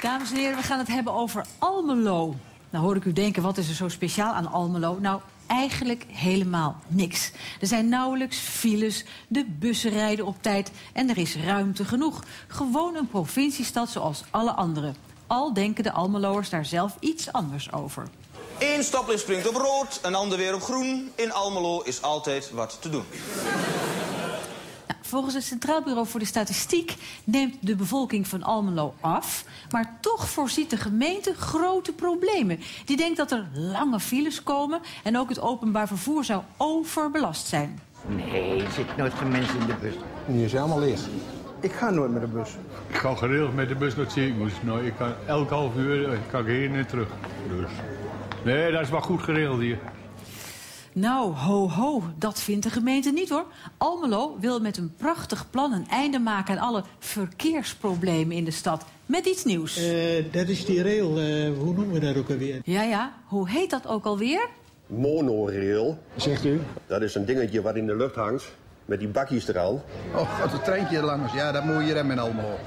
Dames en heren, we gaan het hebben over Almelo. Nou hoor ik u denken, wat is er zo speciaal aan Almelo? Nou, eigenlijk helemaal niks. Er zijn nauwelijks files, de bussen rijden op tijd en er is ruimte genoeg. Gewoon een provinciestad zoals alle andere. Al denken de Almeloers daar zelf iets anders over. Eén stoplicht springt op rood, een ander weer op groen. In Almelo is altijd wat te doen. Nou, volgens het Centraal Bureau voor de Statistiek neemt de bevolking van Almelo af. Maar toch voorziet de gemeente grote problemen. Die denkt dat er lange files komen en ook het openbaar vervoer zou overbelast zijn. Nee, er zit nooit geen mensen in de bus. Die is helemaal leeg. Ik ga nooit met de bus. Ik ga geregeld met de bus naar het ziekenhuis. Nou, ik kan elk half uur eh, kan ik heen en terug. Dus. Nee, dat is wel goed geregeld hier. Nou, ho ho, dat vindt de gemeente niet hoor. Almelo wil met een prachtig plan een einde maken aan alle verkeersproblemen in de stad. Met iets nieuws. Eh, dat is die rail, eh, hoe noemen we dat ook alweer? Ja, ja, hoe heet dat ook alweer? Monorail. Zegt u? Dat is een dingetje wat in de lucht hangt. Met die bakjes eraan. Oh, god, het treintje langs. Ja, dat moet je remmen in Almelo.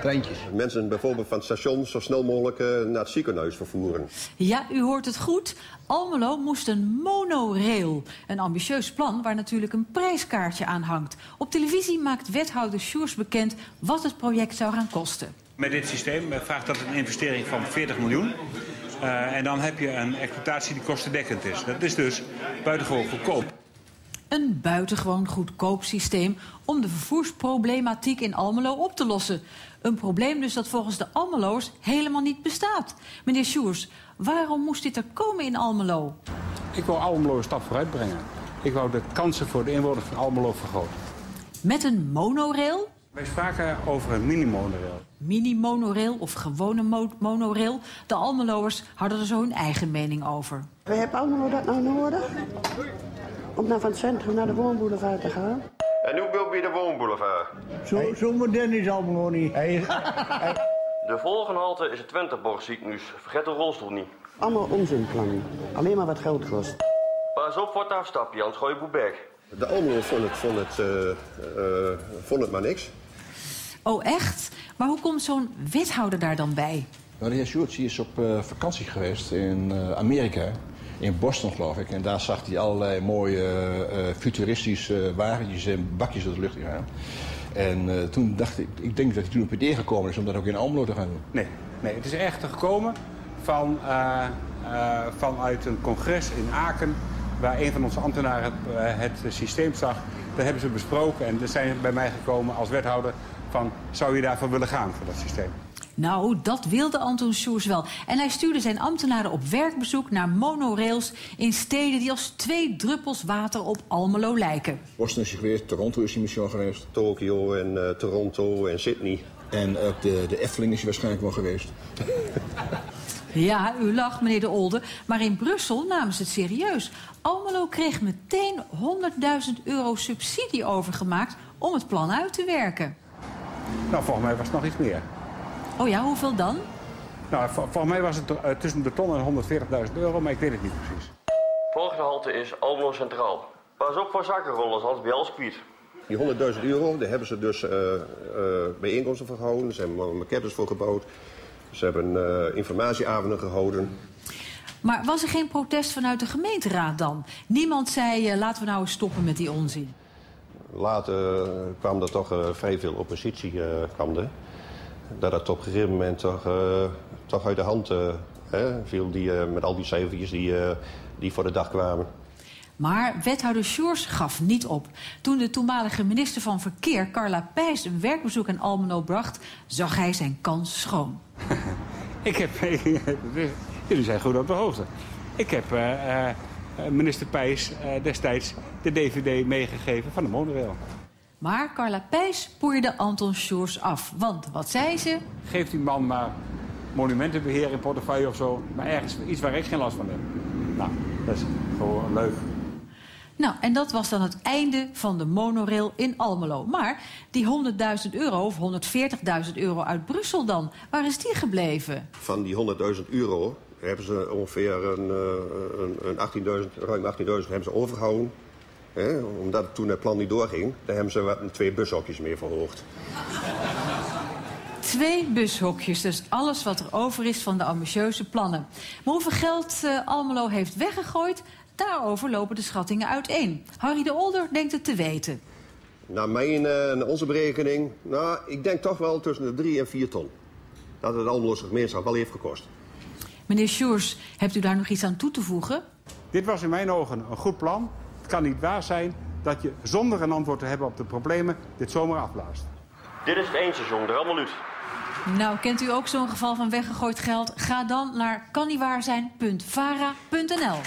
Treintjes. Mensen bijvoorbeeld van het station zo snel mogelijk eh, naar het ziekenhuis vervoeren. Ja, u hoort het goed. Almelo moest een monorail. Een ambitieus plan waar natuurlijk een prijskaartje aan hangt. Op televisie maakt wethouder Sjoers bekend wat het project zou gaan kosten. Met dit systeem eh, vraagt dat een investering van 40 miljoen. Uh, en dan heb je een exploitatie die kostendekkend is. Dat is dus buitengewoon goedkoop. Een buitengewoon goedkoop systeem om de vervoersproblematiek in Almelo op te lossen. Een probleem dus dat volgens de Almeloers helemaal niet bestaat. Meneer Sjoers, waarom moest dit er komen in Almelo? Ik wil Almelo een stap vooruit brengen. Ik wou de kansen voor de inwoners van Almelo vergroten. Met een monorail? Wij spraken over een mini-monorail. Mini-monorail of gewone mo monorail? De Almeloers hadden er zo hun eigen mening over. We hebben Almelo dat nou nodig? Om dan van het centrum naar de woonboulevard te gaan? En hoe wil je de woonboulevard? Zo, zo modern is Almelo niet. De volgende halte is het Twenteborg ziekenhuis. Vergeet de rolstoel niet. Allemaal onzinplannen. Alleen maar wat geld kost. Pas op voor het afstapje, anders gooi je. De Almelo vond het, vond, het, eh, eh, vond het maar niks. Oh, echt? Maar hoe komt zo'n wethouder daar dan bij? Nou, de heer Sjoerds is op eh, vakantie geweest in eh, Amerika. In Boston, geloof ik. En daar zag hij allerlei mooie eh, futuristische wagentjes en bakjes door de lucht gaan. En eh, toen dacht ik, ik denk dat hij toen op het idee gekomen is om dat ook in Almelo te gaan doen. Nee, nee het is echter gekomen van, eh, eh, vanuit een congres in Aken... waar een van onze ambtenaren het, systeem zag. Daar hebben ze besproken en er zijn bij mij gekomen als wethouder... van zou je daarvoor willen gaan, voor dat systeem? Nou, dat wilde Anton Sjoers wel. En hij stuurde zijn ambtenaren op werkbezoek naar monorails... in steden die als twee druppels water op Almelo lijken. Boston is hij geweest, Toronto is hij misschien geweest. Tokio en eh, Toronto en Sydney. En ook de, de Efteling is hij waarschijnlijk wel geweest. Ja, u lacht, meneer de Olde. Maar in Brussel namen ze het serieus. Almelo kreeg meteen 100.000 euro subsidie overgemaakt... om het plan uit te werken. Nou, volgens mij was het nog iets meer. Oh ja, hoeveel dan? Nou, volgens mij was het eh, tussen de ton en 140.000 euro, maar ik weet het niet precies. Volgende halte is Almelo Centraal. Pas op voor zakkenrollers, je alles kwijt. Die 100.000 euro, daar hebben ze dus eh, eh, bijeenkomsten voor gehouden. Ze hebben maquettes voor gebouwd. Ze hebben eh, informatieavonden gehouden. Maar was er geen protest vanuit de gemeenteraad dan? Niemand zei, laten we nou eens stoppen met die onzin. Later eh, kwam er toch eh, vrij veel oppositie. eh, kwam er. Dat het op een gegeven moment toch, eh, toch uit de hand eh, hè, viel die, eh, met al die cijfertjes die, eh, die voor de dag kwamen. Maar wethouder Sjoers gaf niet op. Toen de toenmalige minister van Verkeer, Carla Pijs, een werkbezoek aan Almelo bracht... zag hij zijn kans schoon. Ik heb... Jullie zijn goed op de hoogte. Ik heb eh, eh, minister Pijs eh, destijds de DVD meegegeven van de monorail. Maar Carla Pijs poeide Anton Sjoers af. Want, wat zei ze? Geef die man maar monumentenbeheer in portefeuille of zo. Maar ergens iets waar ik geen last van heb. Nou, dat is gewoon leuk. Nou, en dat was dan het einde van de monorail in Almelo. Maar die 100.000 euro of 140.000 euro uit Brussel dan, waar is die gebleven? Van die 100.000 euro hebben ze ongeveer een, eh, een, een 18.000, ruim 18.000 hebben ze overgehouden. Hè, omdat toen het plan niet doorging, daar hebben ze wat, twee bushokjes meer verhoogd. Twee bushokjes, dus alles wat er over is van de ambitieuze plannen. Maar hoeveel geld uh, Almelo heeft weggegooid, daarover lopen de schattingen uiteen. Harry de Older denkt het te weten. Naar mijn, uh, onze berekening, nou, ik denk toch wel tussen de 3 en 4 ton. Dat het Almeloze gemeenschap wel heeft gekost. Meneer Sjoers, hebt u daar nog iets aan toe te voegen? Dit was in mijn ogen een goed plan. Het kan niet waar zijn dat je zonder een antwoord te hebben op de problemen dit zomaar afblaast. Dit is het eindstation, allemaal uit. Nou, kent u ook zo'n geval van weggegooid geld? Ga dan naar kanniewaarzijn.vara.nl